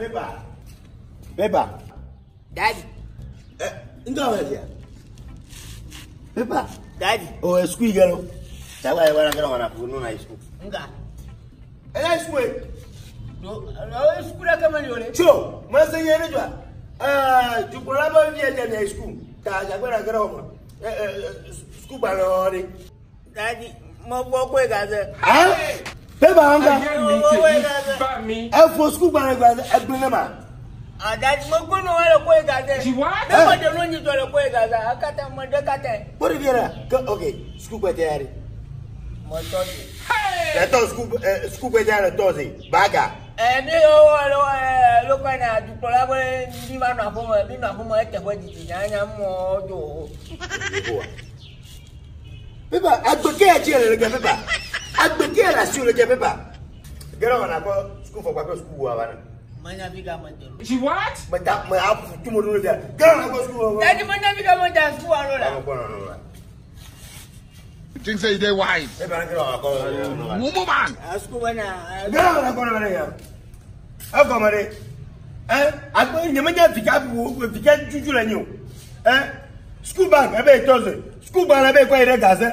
pepa pepa dadi eh, ndaaa pepa dadi oesikuigelo takwaevanangelaanaunonaisu nga elaisue esikurakamanyole co mwasenyerejwa jukulabaviajani aisku takakwenangelaoma sku banoori dadi mavokwegaze pépà ń ká ẹ fo sukuu gbàdàgbàdà ẹ gbin náà ma. àdájú mo gbóná wọn lè kó e gàdẹ. jìwá ẹ bẹ́ẹ̀ mọ̀dé ló ń yìí tó lè kó e gàdẹ akátá mọ̀dé kátẹ. o de biyɛn na ok sukuu gbɛtɛ yari. mɔtɔzi. ɛ tɔ sukuu gbɛtɛ yari tɔzi baaga. ɛ ne y'o wɔlɔ ɛ lókè náà dukɔla ko bí ma nà fún mi bí nà fún mi ẹ tẹ̀fọ́ jìjì náà nya mọ́ ọ́ jò. pépà agbèké yà jẹ́ yẹlẹ gẹ pépà agbèjì ẹ̀rà sí olójẹ pépà gẹ́rọ wọn àkọ́ sukùl fọ pàpẹ́ sukùl wà wà náà. mọ̀nyá bí ká mọ̀ jọ̀rọ̀. ṣì mọ̀ ta mọ̀ a fún tí mo lóore jà gẹ́rọ wọn àkọ́ sukùl wọn. tẹ́tí mọ̀nyá bí ká mọ̀ jà sukùl wọn rọra. Think say you dey wise. Mumu man. Gẹ́rọ wọn àkọ́ náà yà. Ẹ kọ́ ọmọdé. Ẹ àgbẹ̀ ìyẹ̀mẹ̀jẹ̀ fìjà fìjà jújú rẹ̀ ni o. Ẹ sukùl bank ẹ bẹ́ẹ̀ tọ́sẹ̀ sukùl bank ẹ bẹ́ẹ̀ kọ́ ẹ̀rẹ́ gàzẹ́.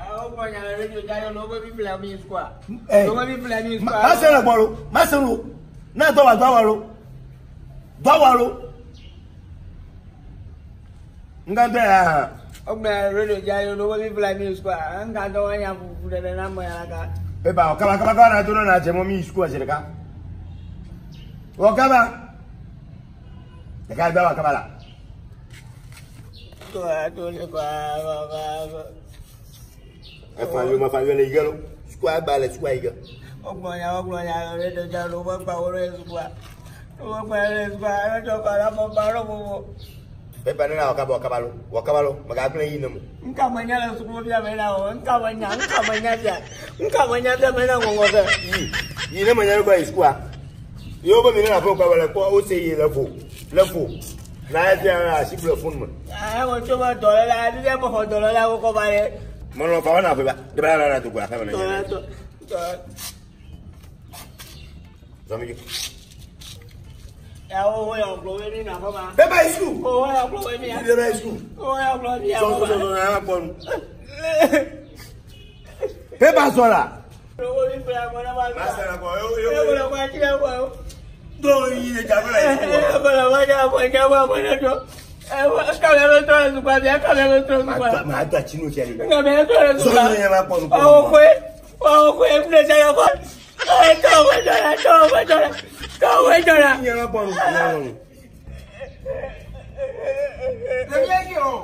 má ṣe rẹ̀ pọ̀rọ̀ má ṣe rò náà tọ́wà gbáwàrò gbáwàrò nǹkan tẹ́ ẹ̀ hàn. Ah, ọgbẹ́ rédíò ah. jáde lówó bí fúlàmì square nǹkan tó wọ́n yàn fún fúlẹ̀lẹ̀ náà mọ̀ yàrá ká. ẹ bá ọ̀kaba kaba náà tó náà jẹ́ mọ́ mí sukú ọ̀sẹ̀ ká ọ̀kaba ẹ̀ka ẹgbẹ́ wa kaba la. tó a tó lè kọ́ àwọn ọba ẹ̀fọn yóò máa fa yọ ní yẹlò sukù agbalẹ̀ sukù ayíyọ. ọgbọ̀n ya ọgbọ̀n ya ọ̀rẹ́ dọ̀jà ló wọ́n gba ọ̀rẹ́ sukù a wọ́n gba ọ̀rẹ́ sukù a ọjọ́ kọ̀ọ̀rọ̀ mọ̀ bàrọ̀ bọ̀bọ̀. bẹ́ẹ̀ bá nínú àwọn kaba ọ̀kaba lọ ọ̀kaba lọ màkà akínà yìí nàmú. nkà mọ̀ nyà lọ sukù bí abẹ́ náà wọ̀ nkà mọ̀ nyà nkà mọ̀ nyà bíà nkà mọ̀ nyà bíà mẹ́ náà wọ̀ wọ̀ yìí ne mọ̀ nyà lọ́kọ̀ yìí sukù a yóò bọ̀ mí nínú àfọ̀ gbàgbọ́ lẹ́kọ́ ó ṣe yìí lẹ́fọ̀ lẹ́fọ̀ náà yẹ ti ara àṣìbìlẹ̀ fún mi. àwọn tó Mono fa wana kwa debara na na tukwa kama na yeye. Zamiki. Ya o ya ogbo we ni na ko ma. Be ba isu. O ya ogbo we ni ya. Be ba isu. O ya ogbo ni ya. So so so na po nu. Be ba sora. Owo ni pe amọ na ba. Ma sara ko yo yo. Yo ko ko ti ya ko. Do yi e ja bra isu. Ba la ba ja ko ja ba ko na to. Eh, a yon fwa kamen yo tron an sou pa de, a kamen yo tron an sou pa. A tatin nou chen li. Kamen yo tron an sou pa. Soun yon yon an pou nou pou nan man. A yon kwe, a yon kwe mwen chen yo kwa. A yon tou mwen tron an, tou mwen tron an, tou mwen tron an. A yon yon an pou nou pou nan man. A yon yon yon.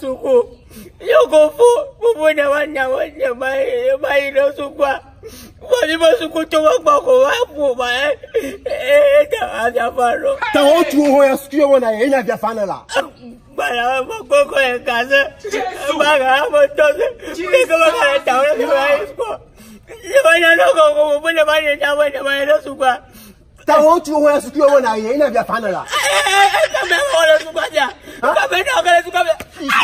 sukuu yóò fún gbogbo nàwa nàwa nàwa nàwa ìlọ sukuu a wọ́n ní bá sukuu tó wọ́n gbà kó wá fún ma ẹ ẹ tàwọn àjàfà lọ. tàwọn otu ohun ẹ sukuu wọn na yẹn ní àjàfà náà la. gbàdá wọn bọ kókó yẹn kà sẹ bá kà á bọ tọ sẹ kí kí wọn kà lè tàwọn lọ sí wọn ẹ sukuu. ìwọ̀n náà lọ́kọ̀ kò wọ́n bọ́lẹ̀ bá yẹn náà wọ́n náà wọ́n yẹn lọ sukuu a. tàwọn otu ohun ẹ sukuu wọn na yẹn ní àjàfà náà la. ẹ ẹ ẹ kàmẹ́ wọ́n lọ sukuu àjà kàmẹ́ náà kàlẹ́ sukuu àjà. Used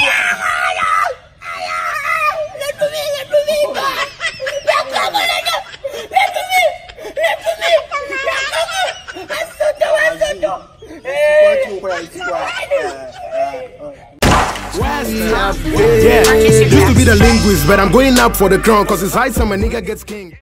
to be the linguist, but I'm going up for the crown, cause it's high summer, nigga gets king.